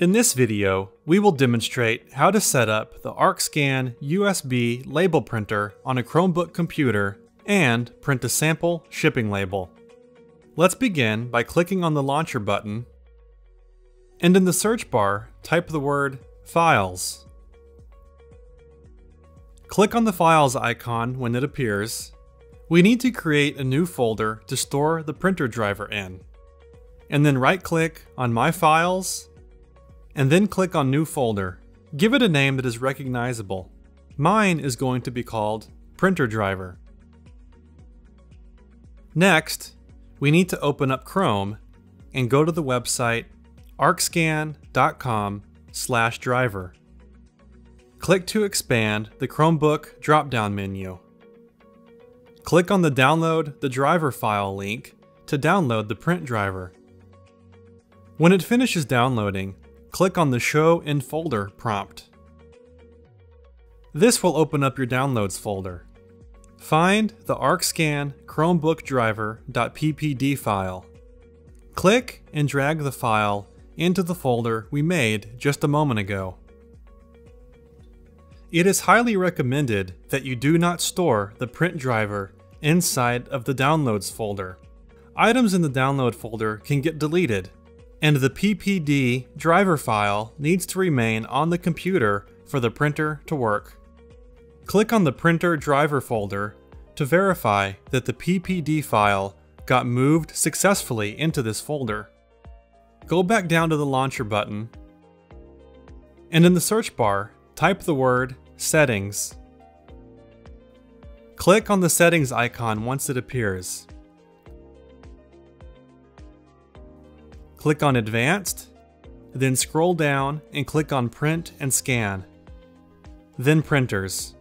In this video, we will demonstrate how to set up the Arkscan USB label printer on a Chromebook computer and print a sample shipping label. Let's begin by clicking on the launcher button and in the search bar, type the word Files. Click on the Files icon when it appears. We need to create a new folder to store the printer driver in. And then right click on My Files and then click on New Folder. Give it a name that is recognizable. Mine is going to be called Printer Driver. Next, we need to open up Chrome and go to the website arkscan.com slash driver. Click to expand the Chromebook drop-down menu. Click on the Download the Driver file link to download the print driver. When it finishes downloading, click on the Show in Folder prompt. This will open up your Downloads folder. Find the Arkscan Chromebook Driver.ppd file. Click and drag the file into the folder we made just a moment ago. It is highly recommended that you do not store the print driver inside of the Downloads folder. Items in the download folder can get deleted and the PPD driver file needs to remain on the computer for the printer to work. Click on the printer driver folder to verify that the PPD file got moved successfully into this folder. Go back down to the launcher button, and in the search bar, type the word settings. Click on the settings icon once it appears. Click on Advanced, then scroll down and click on Print and Scan, then Printers.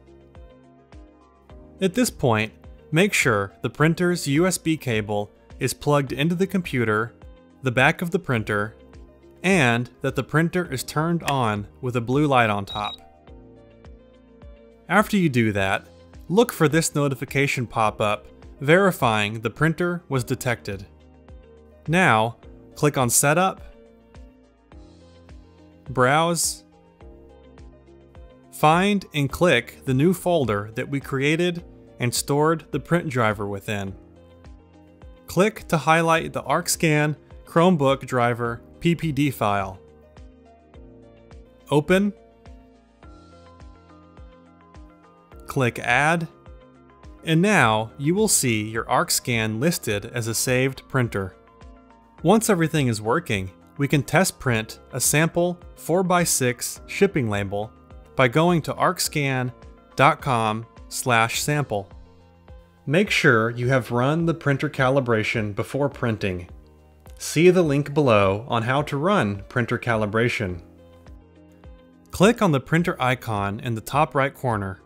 At this point, make sure the printer's USB cable is plugged into the computer, the back of the printer, and that the printer is turned on with a blue light on top. After you do that, look for this notification pop up verifying the printer was detected. Now, Click on Setup, Browse, find and click the new folder that we created and stored the print driver within. Click to highlight the Arkscan Chromebook driver PPD file. Open, click Add, and now you will see your Arkscan listed as a saved printer. Once everything is working, we can test print a sample 4x6 shipping label by going to arkscan.com slash sample. Make sure you have run the printer calibration before printing. See the link below on how to run printer calibration. Click on the printer icon in the top right corner.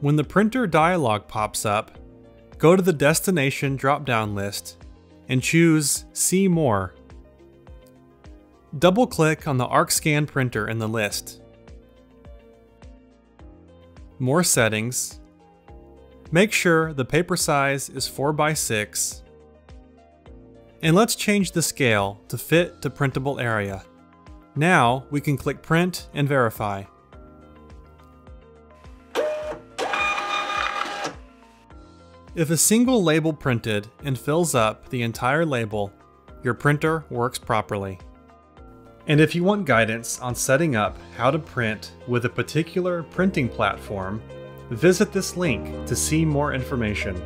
When the printer dialog pops up, go to the destination drop-down list and choose See More. Double-click on the Arkscan printer in the list. More settings. Make sure the paper size is 4x6. And let's change the scale to fit to printable area. Now we can click Print and Verify. If a single label printed and fills up the entire label, your printer works properly. And if you want guidance on setting up how to print with a particular printing platform, visit this link to see more information.